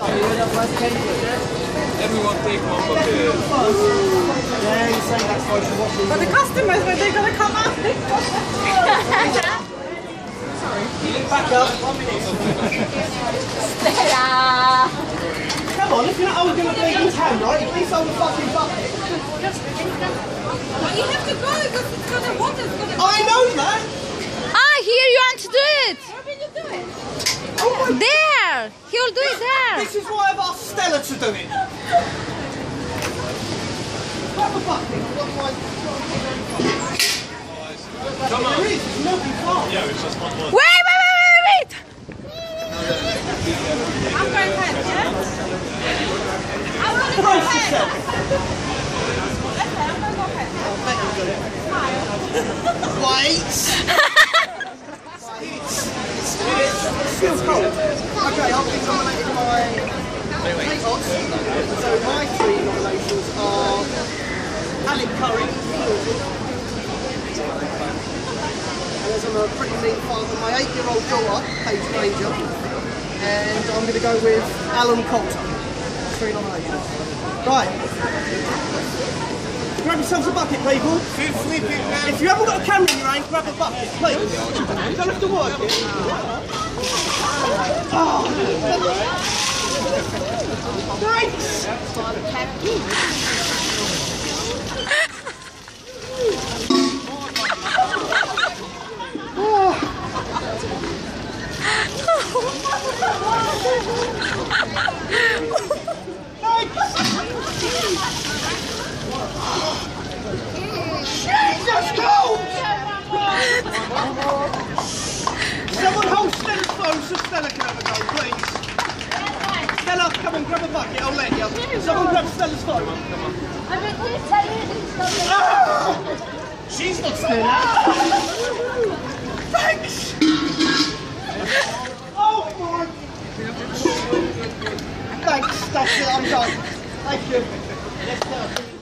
Everyone take one bucket. But the customers, when they're gonna come out. Stella! Come on, if you're not going to be in town, right? At least hold the fucking bucket. But you have to go because it's gonna water's gonna. I know that. Ah, here you want to do it! How can you do it? There! He'll do it there! This is why I've asked Stella to do it. Grab a bucket. Come on. There is, it's not far. Yeah, it's just one more. Wait, wait, wait, wait, wait! I'm going ahead, yeah? I'm gonna go Brace ahead. yourself. Okay, I'm gonna go ahead. Wait. Okay, I'll be nominating my three. So my three nominations are Alec Curry. And as I'm a pretty mean father, my eight-year-old daughter, Paige. And I'm going to go with Alan Coulter. Three nominations. Right. Grab yourselves a bucket, people. If you haven't got a camera in your hand, grab a bucket, please. Don't have to work. Oh. Thanks. Jesus, cold! Someone hold Stella's phone so Stella can have a go, please. Stella, come on, grab a bucket, I'll let you. Someone grab Stella's phone. Ah! She's not Stella. Thanks! Oh my... Thanks, that's it, I'm done. Thank you. Yes, sir.